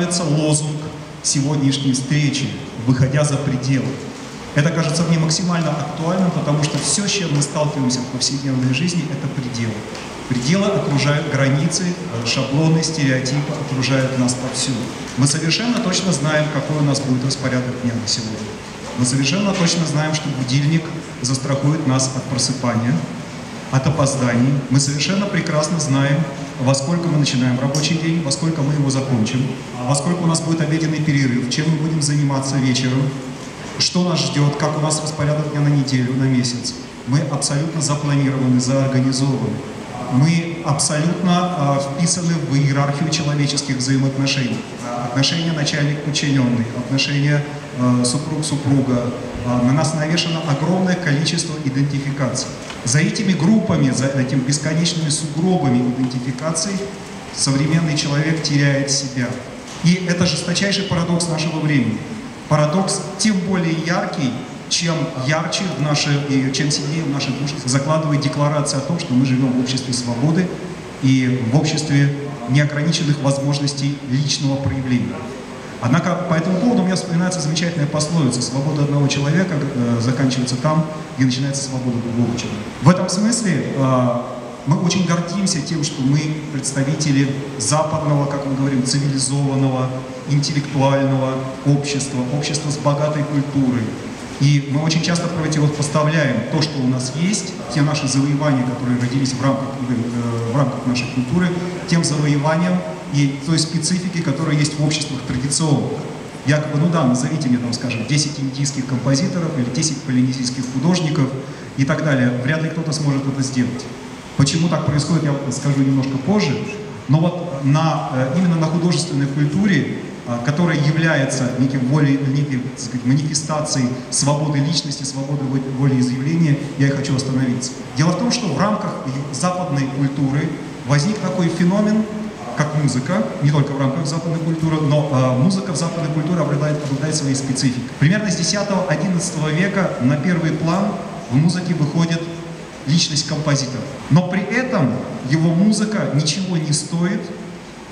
нравится лозунг сегодняшней встречи, выходя за пределы. Это кажется мне максимально актуальным, потому что все, с чем мы сталкиваемся в повседневной жизни, это пределы. Пределы окружают границы, э, шаблоны, стереотипы окружают нас повсюду. Мы совершенно точно знаем, какой у нас будет распорядок дня на сегодня. Мы совершенно точно знаем, что будильник застрахует нас от просыпания, от опозданий. Мы совершенно прекрасно знаем, во сколько мы начинаем рабочий день, во сколько мы его закончим, во сколько у нас будет обеденный перерыв, чем мы будем заниматься вечером, что нас ждет, как у нас распорядок дня на неделю, на месяц. Мы абсолютно запланированы, заорганизованы. Мы абсолютно э, вписаны в иерархию человеческих взаимоотношений. Отношения начальник-подчиненный, отношения э, супруг-супруга. Э, на нас навешано огромное количество идентификаций. За этими группами, за этими бесконечными сугробами идентификаций современный человек теряет себя. И это жесточайший парадокс нашего времени. Парадокс тем более яркий, чем ярче в наши, и чем сильнее в наших душах закладывает декларация о том, что мы живем в обществе свободы и в обществе неограниченных возможностей личного проявления. Однако по этому поводу у меня вспоминается замечательная пословица «Свобода одного человека э, заканчивается там, где начинается свобода другого человека». В этом смысле э, мы очень гордимся тем, что мы представители западного, как мы говорим, цивилизованного, интеллектуального общества, общества с богатой культурой. И мы очень часто противопоставляем то, что у нас есть, те наши завоевания, которые родились в рамках, э, в рамках нашей культуры, тем завоеваниям и той специфики, которая есть в обществах традиционных. Якобы, ну да, назовите мне, там, скажем, 10 индийских композиторов или 10 полинезийских художников и так далее. Вряд ли кто-то сможет это сделать. Почему так происходит, я скажу немножко позже. Но вот на, э, именно на художественной культуре, э, которая является неким волей, некой, сказать, манифестацией свободы личности, свободы волеизъявления, я и хочу остановиться. Дело в том, что в рамках западной культуры возник такой феномен, как музыка, не только в рамках западной культуры, но э, музыка в западной культуре обладает, обладает своей спецификой. Примерно с 10-11 века на первый план в музыке выходит личность композитора. Но при этом его музыка ничего не стоит,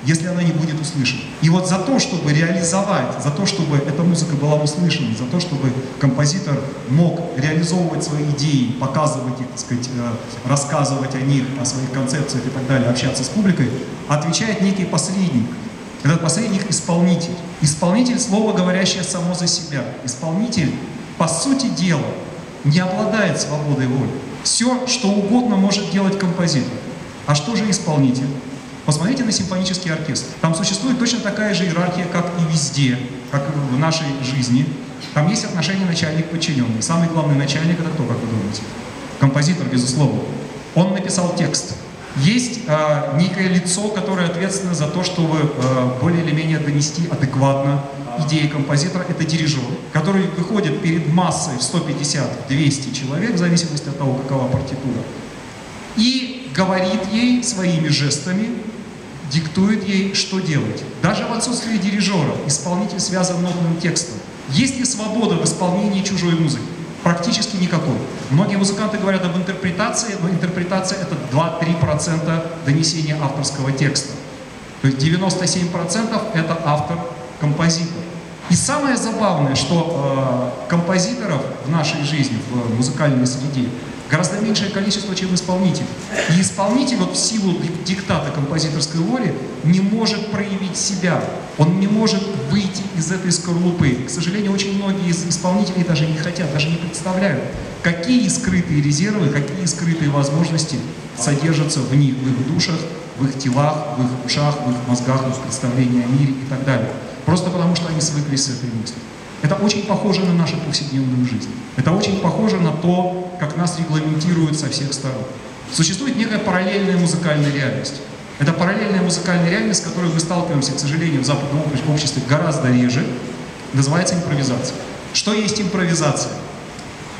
если она не будет услышана. И вот за то, чтобы реализовать, за то, чтобы эта музыка была услышана, за то, чтобы композитор мог реализовывать свои идеи, показывать их, так сказать, э, рассказывать о них, о своих концепциях и так далее, общаться с публикой, отвечает некий посредник. Этот посредник – исполнитель. Исполнитель – слово, говорящее само за себя. Исполнитель, по сути дела, не обладает свободой воли. Все, что угодно может делать композитор. А что же исполнитель? Посмотрите на симфонический оркестр. Там существует точно такая же иерархия, как и везде, как в нашей жизни. Там есть отношение начальник-подчиненный. Самый главный начальник это кто, как вы думаете? Композитор, безусловно. Он написал текст. Есть э, некое лицо, которое ответственно за то, чтобы э, более или менее донести адекватно идеи композитора. Это дирижер, который выходит перед массой в 150-200 человек, в зависимости от того, какова партитура, и говорит ей своими жестами, диктует ей, что делать. Даже в отсутствии дирижера исполнитель связан нотным текстом. Есть ли свобода в исполнении чужой музыки? Практически никакой. Многие музыканты говорят об интерпретации, но интерпретация это 2-3% донесения авторского текста. То есть 97% это автор-композитор. И самое забавное, что э, композиторов в нашей жизни, в музыкальной среде, гораздо меньшее количество, чем исполнителей. И исполнитель вот в силу диктата композиторской воли не может проявить себя. Он не может выйти из этой скорлупы. К сожалению, очень многие из исполнителей даже не хотят, даже не представляют, какие скрытые резервы, какие скрытые возможности содержатся в них, в их душах, в их телах, в их ушах, в их мозгах, в их представлении о мире и так далее. Просто потому, что они свыклись с этой мыслью. Это очень похоже на нашу повседневную жизнь. Это очень похоже на то, как нас регламентируют со всех сторон. Существует некая параллельная музыкальная реальность. Это параллельная музыкальная реальность, с которой мы сталкиваемся, к сожалению, в западном обществе гораздо реже, называется импровизация. Что есть импровизация?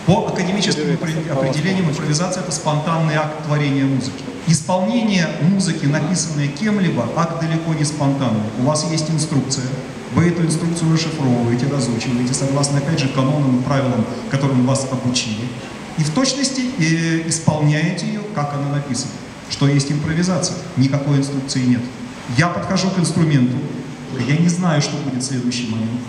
По академическим определениям импровизация – это спонтанный акт творения музыки. Исполнение музыки, написанной кем-либо, акт далеко не спонтанный. У вас есть инструкция, вы эту инструкцию расшифровываете, разучиваете, согласно, опять же, канонам и правилам, которым вас обучили. И в точности э, исполняете ее, как она написана. Что есть импровизация? Никакой инструкции нет. Я подхожу к инструменту, Я не знаю, что будет в следующий момент.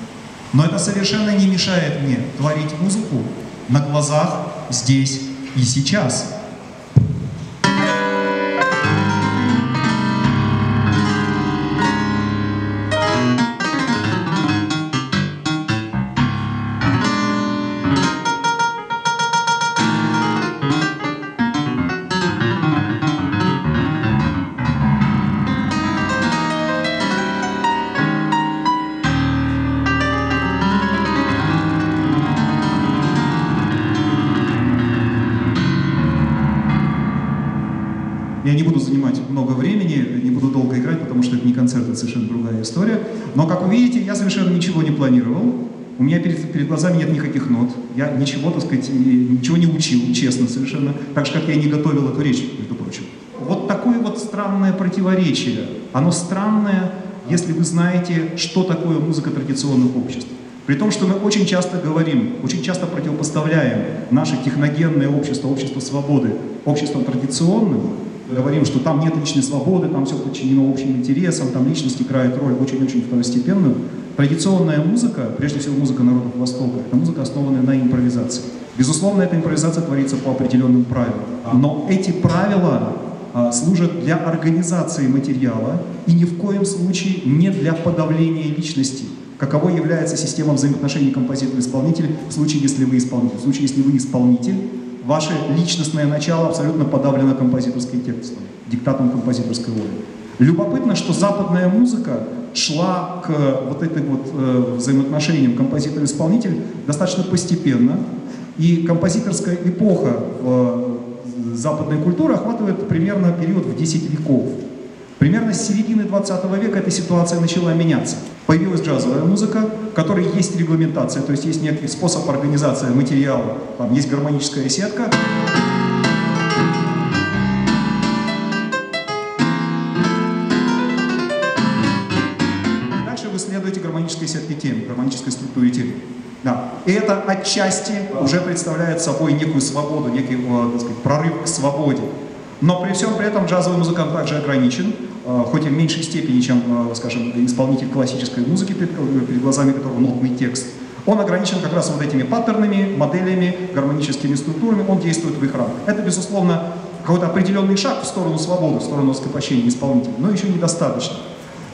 Но это совершенно не мешает мне творить музыку на глазах здесь и сейчас. Занимать много времени, не буду долго играть, потому что это не концерт, это совершенно другая история. Но, как вы видите, я совершенно ничего не планировал. У меня перед, перед глазами нет никаких нот. Я ничего, так сказать, ничего не учил, честно совершенно. Так же, как я не готовил эту речь, между прочим. Вот такое вот странное противоречие. Оно странное, если вы знаете, что такое музыка традиционных обществ. При том, что мы очень часто говорим, очень часто противопоставляем наше техногенное общество, общество свободы, обществом традиционным, говорим, что там нет личной свободы, там все подчинено общим интересам, там личность играет роль очень-очень второстепенную. Традиционная музыка, прежде всего музыка народов Востока, это музыка, основанная на импровизации. Безусловно, эта импровизация творится по определенным правилам. Но эти правила а, служат для организации материала и ни в коем случае не для подавления личности. Каково является система взаимоотношений композитор-исполнитель в случае, если вы исполнитель. В случае, если вы исполнитель, ваше личностное начало абсолютно подавлено композиторским текстом, диктатом композиторской воли. Любопытно, что западная музыка шла к вот этой вот э, взаимоотношениям композитор-исполнитель достаточно постепенно, и композиторская эпоха в э, западной культуре охватывает примерно период в 10 веков. Примерно с середины 20 века эта ситуация начала меняться. Появилась джазовая музыка, в которой есть регламентация, то есть есть некий способ организации материала, там есть гармоническая сетка. Дальше вы следуете гармонической сетке темы, гармонической структуре темы. Да. И это отчасти уже представляет собой некую свободу, некий э, так сказать, прорыв к свободе. Но при всем при этом джазовый музыкант также ограничен, э, хоть и в меньшей степени, чем, э, скажем, исполнитель классической музыки, перед, перед глазами которого нотный текст. Он ограничен как раз вот этими паттернами, моделями, гармоническими структурами, он действует в их рамках. Это, безусловно, какой-то определенный шаг в сторону свободы, в сторону раскопощения исполнителя, но еще недостаточно.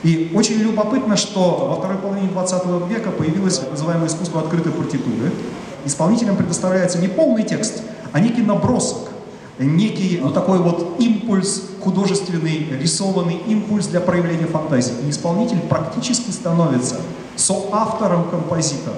И очень любопытно, что во второй половине 20 века появилось так называемое искусство открытой партитуры. Исполнителям предоставляется не полный текст, а некий набросок, некий вот такой вот импульс, художественный, рисованный импульс для проявления фантазии. И исполнитель практически становится соавтором композитора.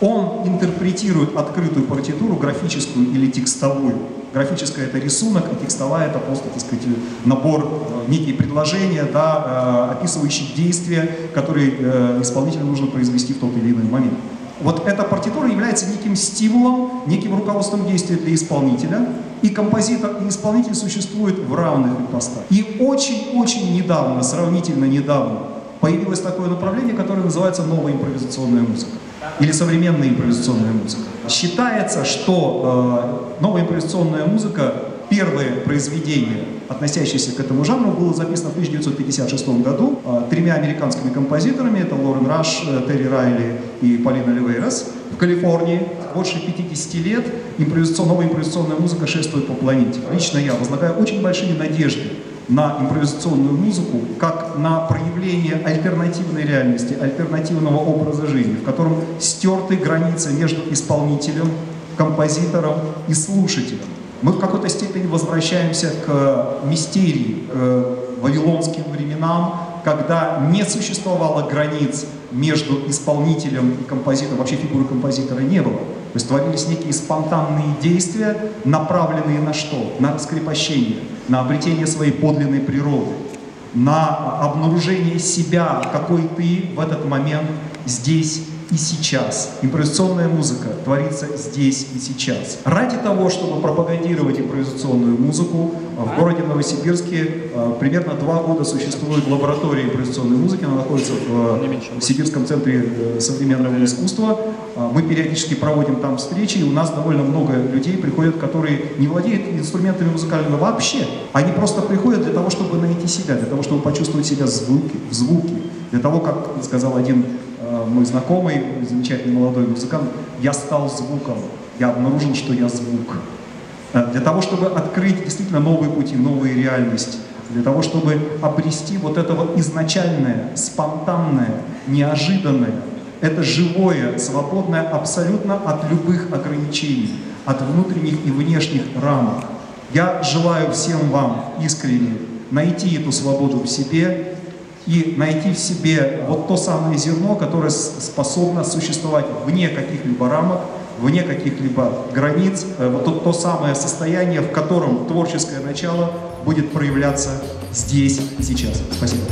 Он интерпретирует открытую партитуру, графическую или текстовую. Графическая это рисунок, и текстовая это просто, так сказать, набор, э, некие предложения, да, э, описывающие действия, которые э, исполнителю нужно произвести в тот или иной момент. Вот эта партитура является неким стимулом, неким руководством действия для исполнителя, и композитор, и исполнитель существуют в равных ипостасях. И очень-очень недавно, сравнительно недавно, появилось такое направление, которое называется новая импровизационная музыка или современная импровизационная музыка. Считается, что э, новая импровизационная музыка, первое произведение, относящееся к этому жанру, было записано в 1956 году э, тремя американскими композиторами, это Лорен Раш, э, Терри Райли и Полина Ливейрос в Калифорнии. Больше 50 лет импровизацион, новая импровизационная музыка шествует по планете. Лично я возлагаю очень большие надежды на импровизационную музыку как на проявление альтернативной реальности, альтернативного образа жизни, в котором стерты границы между исполнителем, композитором и слушателем. Мы в какой-то степени возвращаемся к мистерии, к вавилонским временам, когда не существовало границ между исполнителем и композитором, вообще фигуры композитора не было. То есть творились некие спонтанные действия, направленные на что? На раскрепощение, на обретение своей подлинной природы, на обнаружение себя, какой ты в этот момент здесь и сейчас. Импровизационная музыка творится здесь и сейчас. Ради того, чтобы пропагандировать импровизационную музыку, в городе Новосибирске э, примерно два года существует лаборатория импровизационной музыки. Она находится в, в Сибирском центре э, современного искусства. Мы периодически проводим там встречи, и у нас довольно много людей приходят, которые не владеют инструментами музыкальными вообще. Они просто приходят для того, чтобы найти себя, для того, чтобы почувствовать себя в звуке, в звуке Для того, как сказал один мой знакомый, замечательный молодой музыкант, я стал звуком, я обнаружил, что я звук. Э, для того, чтобы открыть действительно новые пути, новые реальности, для того, чтобы обрести вот это вот изначальное, спонтанное, неожиданное, это живое, свободное абсолютно от любых ограничений, от внутренних и внешних рамок. Я желаю всем вам искренне найти эту свободу в себе и найти в себе вот то самое зерно, которое способно существовать вне каких-либо рамок, вне каких-либо границ, э, вот то, то самое состояние, в котором творческое начало будет проявляться здесь и сейчас. Спасибо.